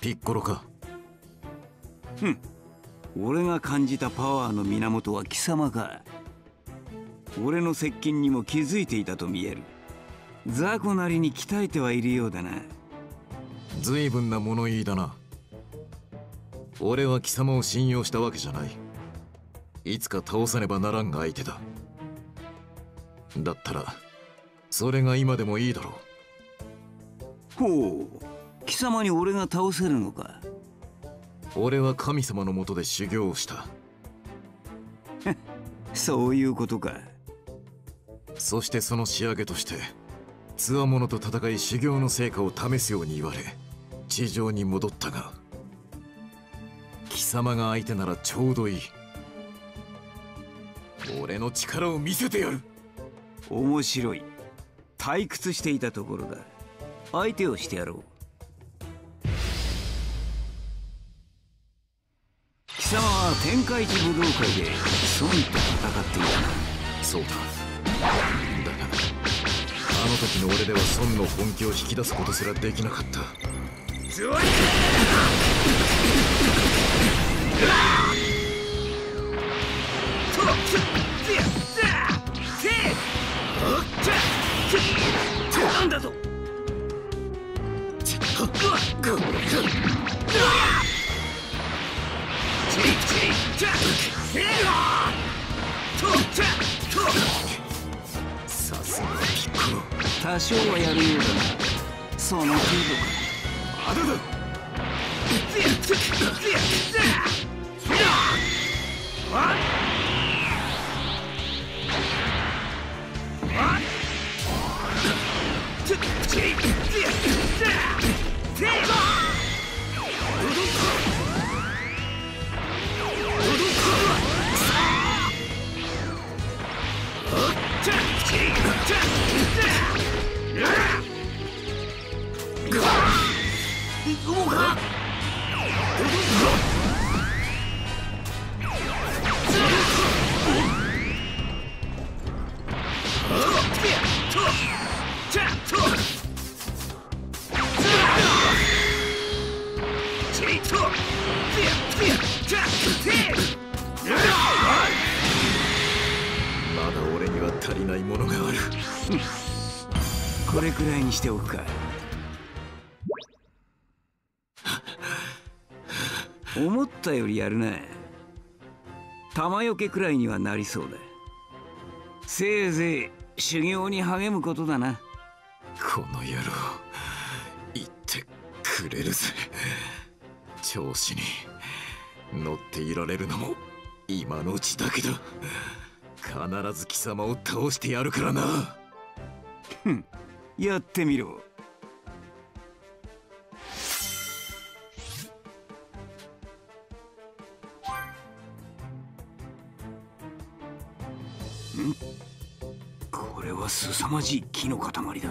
ピッコロか。ふん。俺が感じたパワーの源は貴様か。俺の接近にも気づいていたと見える。雑魚なりに鍛えてはいるようだな。随分な物言いだな。俺は貴様を信用したわけじゃない。いつか倒さねばならんが相手だ。だったらそれが今でもいいだろう。ほう貴様に俺が倒せるのか？俺は神様のもとで修行をした。そういうことか。そしてその仕上げとして強者と戦い修行の成果を試すように言われ地上に戻ったが貴様が相手ならちょうどいい。俺の力を見せてやる。面白い。退屈していたところだ。相手をしてやろう貴様は天下一武道会で孫と戦っていたなそうだだがあの時の俺では孫の本気を引き出すことすらできなかった。なんだぞさすがピッコロ多少はやるようだなその程度かまだだまだ俺には足りないものがある。これくらいにしておくか。思ったよりやるな玉よけくらいにはなりそうだ。せいぜい修行に励むことだな。この野郎言ってくれるぜ。調子に乗っていられるのも今のうちだけだ。必ず貴様を倒してやるからな。ふんやってみろこれはすさまじい木の塊だ。